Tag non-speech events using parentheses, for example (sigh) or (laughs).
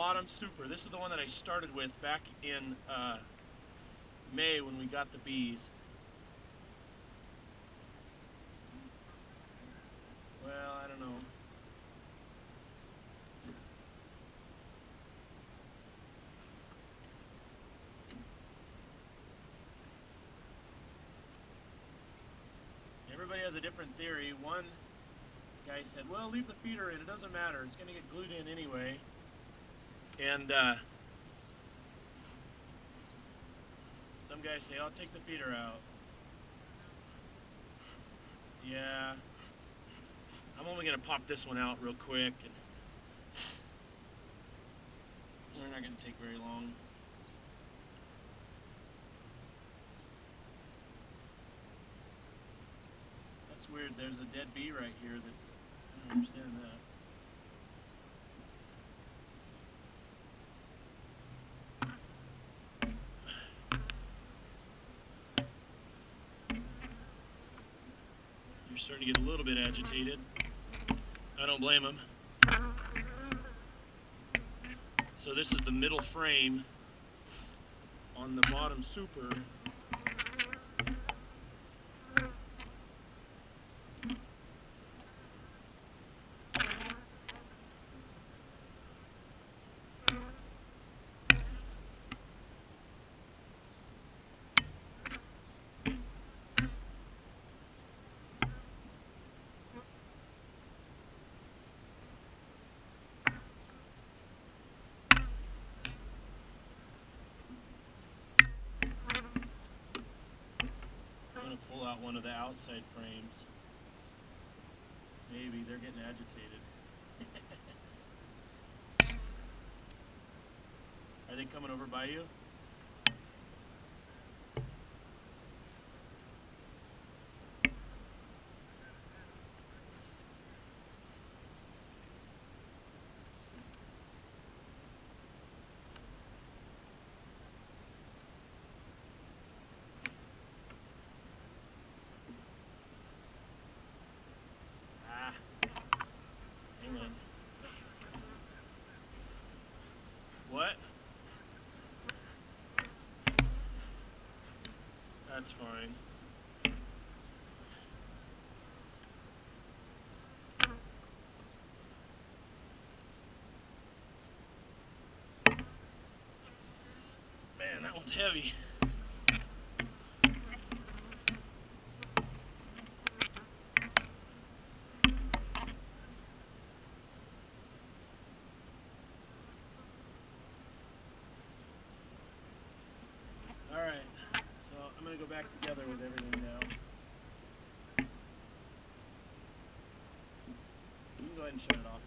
bottom super. This is the one that I started with back in uh, May when we got the bees. Well, I don't know. Everybody has a different theory. One guy said, well, leave the feeder in. It doesn't matter. It's going to get glued in anyway. And uh, some guys say, I'll take the feeder out. Yeah. I'm only going to pop this one out real quick. and We're not going to take very long. That's weird. There's a dead bee right here that's. I don't understand that. Starting to get a little bit agitated. I don't blame him. So this is the middle frame on the bottom super. Out one of the outside frames. Maybe they're getting agitated. (laughs) Are they coming over by you? That's fine. Man, that one's heavy. Alright, so I'm gonna go back together with everything now. You can go ahead and shut it off.